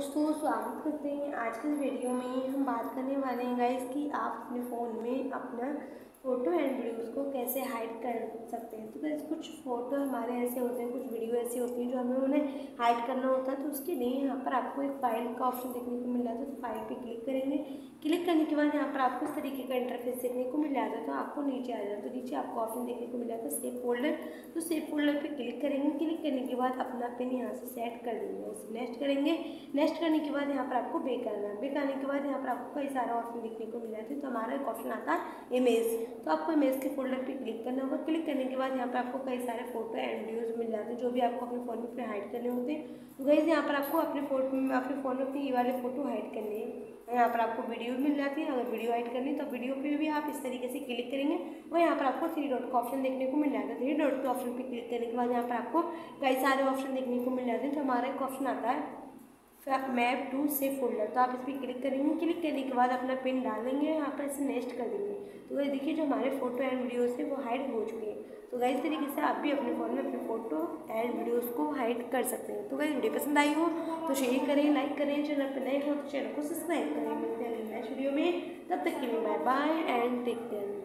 दोस्तों, स्वागत करते हैं आज के वीडियो में। हम बात करने वाले हैं गाइस कि आप अपने फ़ोन में अपना फ़ोटो एंड वीडियोस को कैसे हाइड कर सकते हैं। तो गाइस कुछ फ़ोटो हमारे ऐसे होते हैं, कुछ वीडियो ऐसी होती हैं जो हमें उन्हें हाइड करना होता है तो उसके लिए यहाँ पर आपको एक फ़ाइल का ऑप्शन देखने को मिल जाता है। तो फ़ाइल पर क्लिक करेंगे। क्लिक करने के बाद यहाँ पर आपको इस तरीके का इंटरफेस देखने को मिल जाता है। तो आपको नीचे आ जाता है। तो नीचे आपको ऑप्शन देखने को मिल जाता है फोल्डर तो सेव फोल्डर पर क्लिक करेंगे। क्लिक करने के बाद अपना पिन यहाँ से सेट कर देंगे। नेक्स्ट करेंगे। नेक्स्ट करने के बाद यहाँ पर आपको बे करना है। बे करने के बाद यहाँ पर आपको कई सारे ऑप्शन देखने को मिल जाते हैं। तो हमारा एक ऑप्शन आता है इमेज तो आपको इमेज के फोल्डर पर क्लिक करना होगा क्लिक करने के बाद यहाँ पर आपको कई सारे फ़ोटो एंड वीडियोज़ मिल जाते हैं, जो भी आपको अपने फ़ोन में अपने हाइड करने होते हैं। तो गई यहाँ पर आपको अपने फ़ोटो में अपने फ़ोन में अपने ये वाले फ़ोटो हाइड करने हैं। यहाँ पर आपको वीडियो मिल जाती है, अगर वीडियो हाइड करनी तो वीडियो पर भी आप इस तरीके से क्लिक करेंगे और यहाँ पर आपको थ्री डॉट का ऑप्शन देखने को मिल जाता है। थ्री डॉट के ऑप्शन पर क्लिक करने के बाद यहाँ पर आपको कई सारे ऑप्शन देखने को मिल जाते हैं तो हमारा एक ऑप्शन आता है। मैप टू सेव फोल्डर तो आप इस पर क्लिक करेंगे क्लिक करने के बाद अपना पिन डालेंगे यहाँ पर इसे नेक्स्ट कर देंगे। तो वही देखिए जो हमारे फ़ोटो एंड वीडियोस है, वो हाइड हो चुके हैं। तो गाइस इस तरीके से आप भी अपने फ़ोन में अपने फ़ोटो एंड वीडियोस को हाइड कर सकते हैं। तो गाइस वीडियो पसंद आई हो तो शेयर करें लाइक करें। चैनल पर नए हो तो चैनल को सब्सक्राइब करें। मिलते हैं नेक्स्ट वीडियो में। तब तक के लिए bye bye and take care